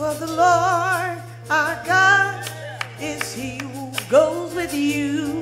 For the Lord our God is He who goes with you.